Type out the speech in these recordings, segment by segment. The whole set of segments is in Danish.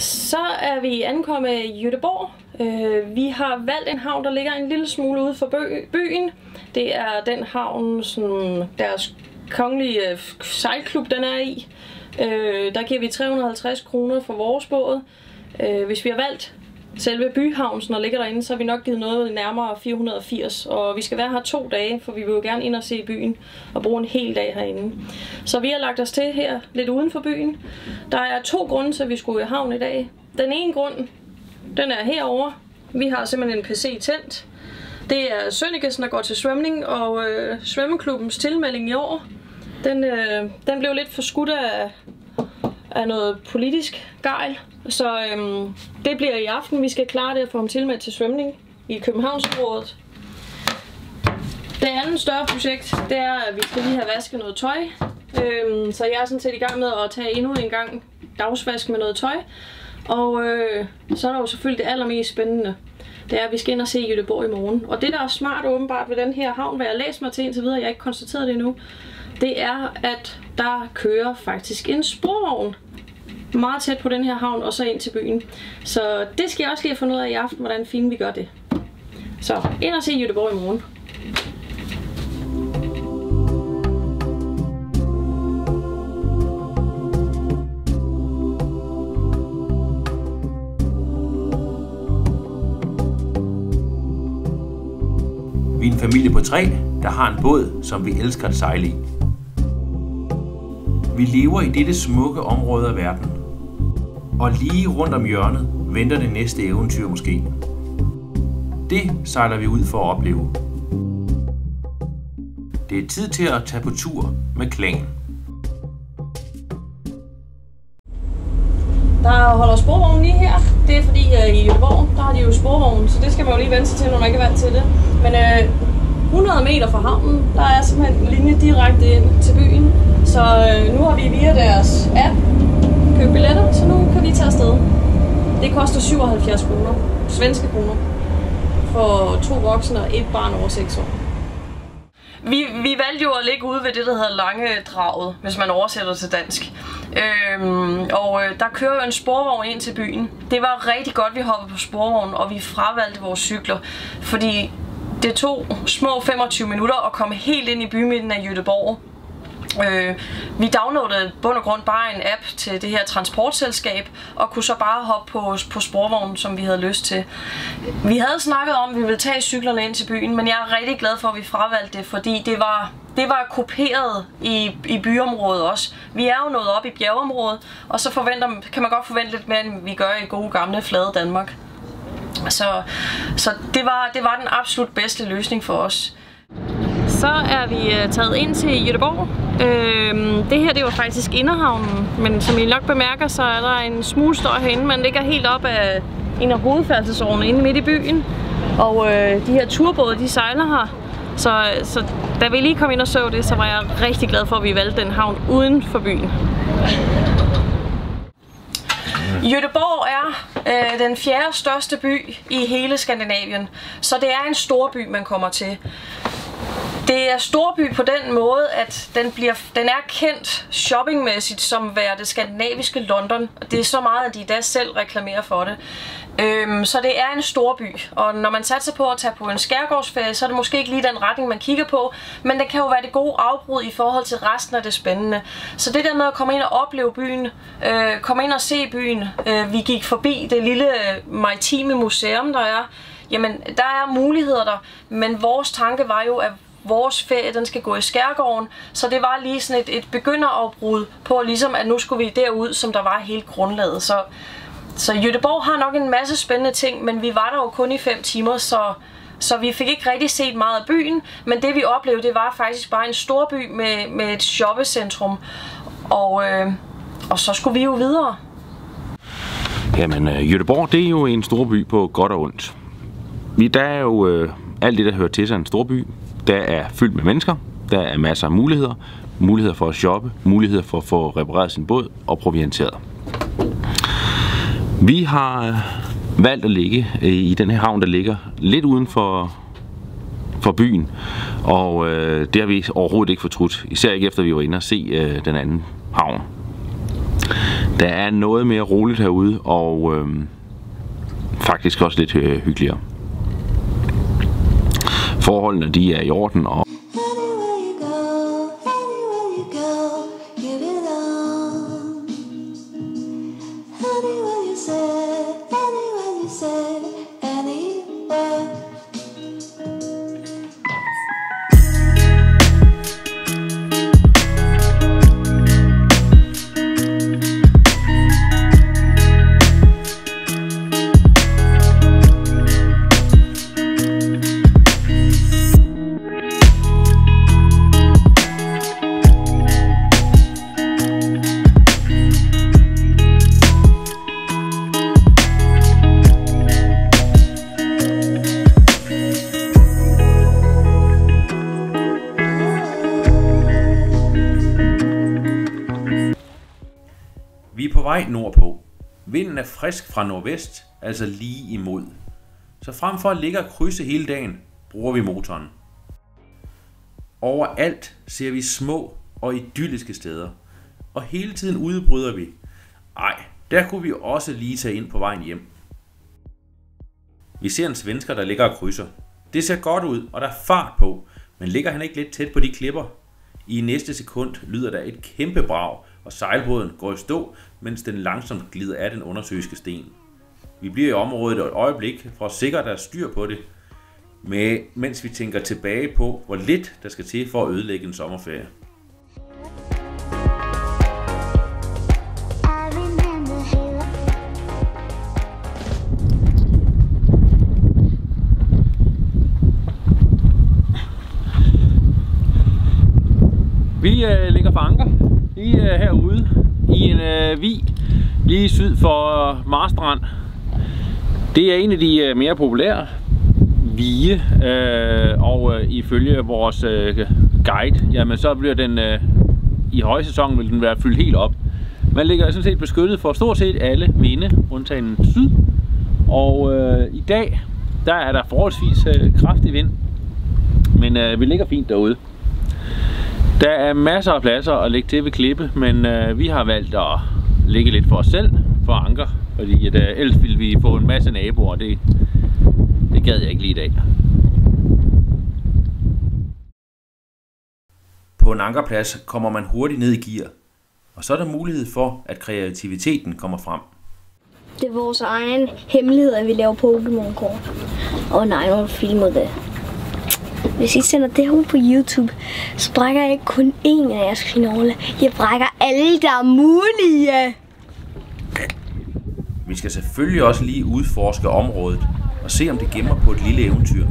Så er vi ankommet i Jødeborg. Øh, vi har valgt en havn, der ligger en lille smule ude for byen. Det er den havn, som deres kongelige øh, sejlklub den er i. Øh, der giver vi 350 kroner for vores båd. Øh, hvis vi har valgt selve byhavnen når ligger derinde, så har vi nok givet noget nærmere 480. Og vi skal være her to dage, for vi vil jo gerne ind og se byen og bruge en hel dag herinde. Så vi har lagt os til her lidt uden for byen. Der er to grunde til, at vi skulle i havn i dag. Den ene grund, den er herover. Vi har simpelthen en PC tændt. Det er Sønnekesen, der går til svømning, og øh, svømmeklubbens tilmelding i år, den, øh, den blev lidt forskudt af, af noget politisk gejl. Så øhm, det bliver i aften. Vi skal klare det at få ham tilmeldt til svømning i Københavnsområdet. Det andet større projekt, det er, at vi skal lige have vasket noget tøj. Øhm, så jeg er sådan set i gang med at tage endnu en gang dagsvask med noget tøj. Og øh, så er der jo selvfølgelig det allermest spændende. Det er, at vi skal ind og se Jødeborg i morgen. Og det, der er smart åbenbart ved den her havn, hvad jeg læst mig til indtil videre, jeg har ikke konstateret det endnu, det er, at der kører faktisk en sporvogn meget tæt på den her havn, og så ind til byen. Så det skal jeg også lige have fundet ud af i aften, hvordan fint vi gør det. Så ind og se Jødeborg i morgen. Vi er en familie på tre, der har en båd, som vi elsker at sejle i. Vi lever i dette smukke område af verden, og lige rundt om hjørnet venter det næste eventyr måske. Det sejler vi ud for at opleve. Det er tid til at tage på tur med klan. Der holder sporvognen lige her. Det er fordi øh, i Jødeborg, der har de jo sporvognen, så det skal man jo lige vente sig til, når man ikke er vant til det. Men øh, 100 meter fra havnen, der er simpelthen en linje direkte ind til byen. Så øh, nu har vi via deres app købe billetter, så nu kan vi tage afsted. Det koster 77 kroner, svenske kroner, for to voksne og et barn over 6 år. Vi, vi valgte jo at ligge ude ved det, der hedder Lange Draget, hvis man oversætter til dansk. Øhm, og øh, der kører jo en sporvogn ind til byen. Det var rigtig godt, vi hoppede på sporvognen, og vi fravalgte vores cykler. Fordi det tog små 25 minutter at komme helt ind i bymidten af Jødeborg. Øh, vi downloadede bund og grund bare en app til det her transportselskab, og kunne så bare hoppe på, på sporvognen, som vi havde lyst til. Vi havde snakket om, at vi ville tage cyklerne ind til byen, men jeg er rigtig glad for, at vi fravalgte det, fordi det var, det var kopieret i, i byområdet også. Vi er jo nået op i bjergeområdet, og så forventer, kan man godt forvente lidt mere, end vi gør i gode gamle flade Danmark. Så, så det, var, det var den absolut bedste løsning for os. Så er vi øh, taget ind til Jødeborg. Øhm, det her det var faktisk inderhavnen, men som I nok bemærker, så er der en smule støj herinde. Man ligger helt op af en af hovedfærdselsårene inde midt i byen. Og øh, de her turbåde, de sejler her. Så, øh, så da vi lige kom ind og så det, så var jeg rigtig glad for, at vi valgte den havn uden for byen. Jødeborg er øh, den fjerde største by i hele Skandinavien, så det er en stor by, man kommer til. Det er storby på den måde, at den, bliver, den er kendt shoppingmæssigt som være det skandinaviske London. Det er så meget, at de da selv reklamerer for det. Øhm, så det er en storby, og når man satser på at tage på en skærgårdsferie, så er det måske ikke lige den retning, man kigger på, men det kan jo være det gode afbrud i forhold til resten af det spændende. Så det der med at komme ind og opleve byen, øh, komme ind og se byen, øh, vi gik forbi det lille øh, maritime museum, der er, jamen der er muligheder der, men vores tanke var jo, at vores ferie, den skal gå i skærgården, så det var lige sådan et, et begynderopbrud på ligesom, at nu skulle vi derud, som der var hele grundlaget. Så, så Jødeborg har nok en masse spændende ting, men vi var der jo kun i 5 timer, så, så vi fik ikke rigtig set meget af byen, men det vi oplevede, det var faktisk bare en stor by med, med et shoppecentrum, og, øh, og så skulle vi jo videre. Jamen, øh, Jødeborg, det er jo en stor by på godt og ondt. Der er jo øh, alt det, der hører til sig en stor by. Der er fyldt med mennesker, der er masser af muligheder, muligheder for at shoppe, muligheder for at få repareret sin båd og provianteret. Vi har øh, valgt at ligge øh, i den her havn, der ligger lidt uden for, for byen, og øh, det har vi overhovedet ikke fortrudt, især ikke efter vi var inde og se øh, den anden havn. Der er noget mere roligt herude, og øh, faktisk også lidt øh, hyggeligere. Forholdene de er i orden, og vej nordpå. Vinden er frisk fra nordvest, altså lige imod. Så frem for at ligge og krydse hele dagen, bruger vi motoren. Overalt ser vi små og idylliske steder. Og hele tiden udbryder vi. Ej, der kunne vi også lige tage ind på vejen hjem. Vi ser en svensker, der ligger og krydser. Det ser godt ud, og der er fart på, men ligger han ikke lidt tæt på de klipper? I næste sekund lyder der et kæmpe brag, og sejlbåden går i stå, mens den langsomt glider af den undersøiske sten. Vi bliver i området et øjeblik for at sikre, at der er styr på det, med, mens vi tænker tilbage på, hvor lidt der skal til for at ødelægge en sommerferie. Vi øh, ligger for anker lige øh, herude i en øh, vi lige syd for øh, Marstrand. Det er en af de øh, mere populære vige, øh, og øh, ifølge vores øh, guide, jamen så bliver den øh, i højsæsonen vil den være fyldt helt op. Man ligger sådan set beskyttet for stort set alle vinde, undtagen syd. Og øh, i dag, der er der forholdsvis øh, kraftig vind, men øh, vi ligger fint derude. Der er masser af pladser at lægge til ved klippe, men øh, vi har valgt at ligge lidt for os selv, for anker. Fordi at, øh, ellers ville vi få en masse naboer, og det, det gad jeg ikke lige i dag. På en ankerplads kommer man hurtigt ned i gear, og så er der mulighed for, at kreativiteten kommer frem. Det er vores egen hemmelighed, at vi laver Pokémon-kort. Åh oh, nej, nu har filmet det. Hvis I sender det her på YouTube, så brækker jeg ikke kun én af jeres knogle. Jeg brækker alle, der er mulige. Vi skal selvfølgelig også lige udforske området og se, om det gemmer på et lille eventyr.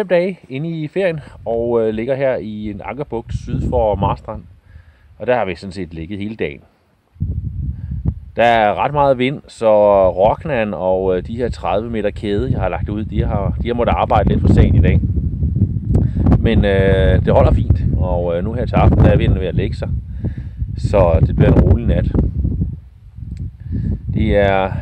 Fem dage inde i ferien, og øh, ligger her i en ankerbugt syd for Marstrand. Og der har vi sådan set ligget hele dagen. Der er ret meget vind, så Rocknan og øh, de her 30 meter kæde, jeg har lagt ud, de har, de har måttet arbejde lidt for sent i dag. Men øh, det holder fint, og øh, nu her til aften der er vinden ved at lægge sig. Så det bliver en rolig nat. Det er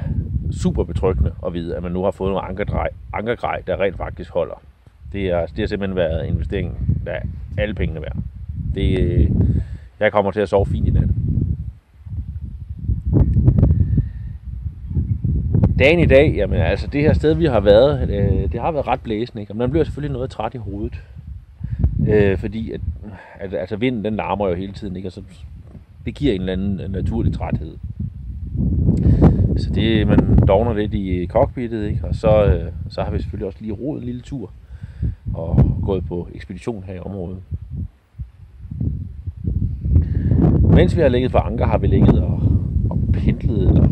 super betryggende at vide, at man nu har fået en ankerdrej, ankergrej, der rent faktisk holder. Det, er, det har simpelthen været investeringen, der er alle pengene værd. Det, øh, jeg kommer til at sove fint i nat. Dagen i dag, jamen altså det her sted, vi har været, øh, det har været ret blæsende, ikke? Og man bliver selvfølgelig noget træt i hovedet. Øh, fordi at, at, altså vinden, den larmer jo hele tiden, ikke? Og så, det giver en eller anden naturlig træthed. Så det, man dogner lidt i cockpittet, ikke? og så, øh, så har vi selvfølgelig også lige roet en lille tur og gået på ekspedition her i området. Mens vi har ligget for anker, har vi ligget og, og pendlet og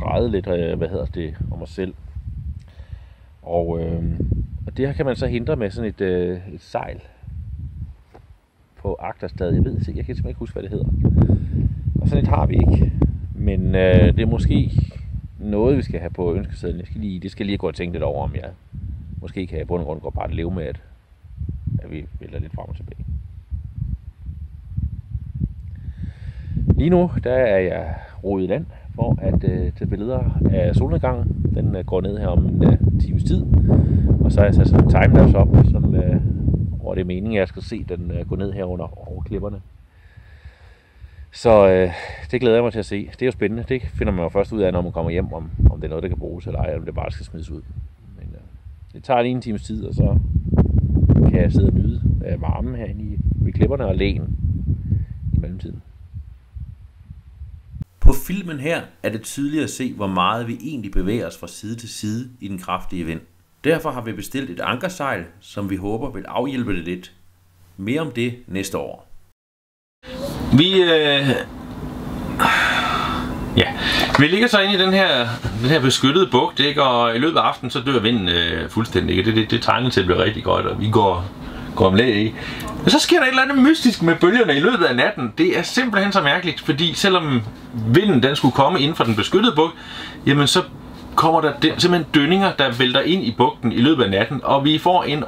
drejet lidt, øh, hvad hedder det, om os selv. Og, øh, og det her kan man så hindre med sådan et, øh, et sejl. på Agterstad. Jeg ved ikke, jeg kan simpelthen ikke huske, hvad det hedder. Og sådan et har vi ikke. Men øh, det er måske noget, vi skal have på ønskesedlen. Jeg skal lige, det skal lige gå og tænke lidt over, om jeg måske kan jeg i bund og grund godt bare leve med, at, at vi vælter lidt frem og tilbage. Lige nu, der er jeg roet i land, hvor at øh, tage billeder af solnedgangen. Den øh, går ned her om en øh, times tid. Og så har jeg sat sådan en timelapse op, som, øh, hvor det er meningen, at jeg skal se den øh, gå ned her under over klipperne. Så øh, det glæder jeg mig til at se. Det er jo spændende. Det finder man jo først ud af, når man kommer hjem, om, om det er noget, der kan bruges eller ej, eller om det bare skal smides ud. Det tager lige en times tid, og så kan jeg sidde og nyde øh, varmen herinde i, ved klipperne og lægen i mellemtiden. På filmen her er det tydeligt at se, hvor meget vi egentlig bevæger os fra side til side i den kraftige vind. Derfor har vi bestilt et ankersejl, som vi håber vil afhjælpe det lidt. Mere om det næste år. Vi, øh... Vi ligger så inde i den her, den her beskyttede bugt, ikke? og i løbet af aftenen, så dør vinden øh, fuldstændig. Ikke? Det, det, det tegner til at blive rigtig godt, og vi går, går om læge i. Men så sker der et eller andet mystisk med bølgerne i løbet af natten. Det er simpelthen så mærkeligt, fordi selvom vinden den skulle komme inden for den beskyttede bugt, jamen så kommer der den, simpelthen dønninger, der vælter ind i bugten i løbet af natten, og vi får en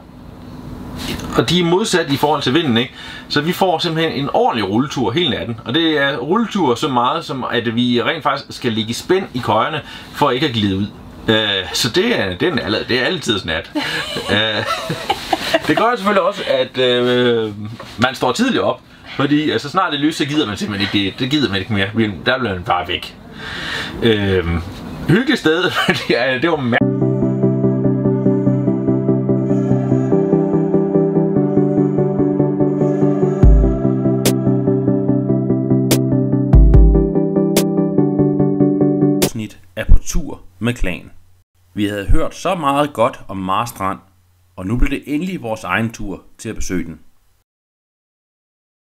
og de er modsat i forhold til vinden, ikke? Så vi får simpelthen en ordentlig rulletur hele natten. Og det er rulletur så meget, som at vi rent faktisk skal ligge i spænd i køjerne, for ikke at glide ud. Uh, så det er, det, er, det er altid nat. uh, det gør selvfølgelig også, at uh, man står tidligt op. Fordi altså, snart det lys, så gider man simpelthen ikke det. Det gider man ikke mere. Der bliver man bare væk. Uh, hyggeligt sted. det var mærkeligt. Med klan. Vi havde hørt så meget godt om Marstrand, og nu blev det endelig vores egen tur til at besøge den.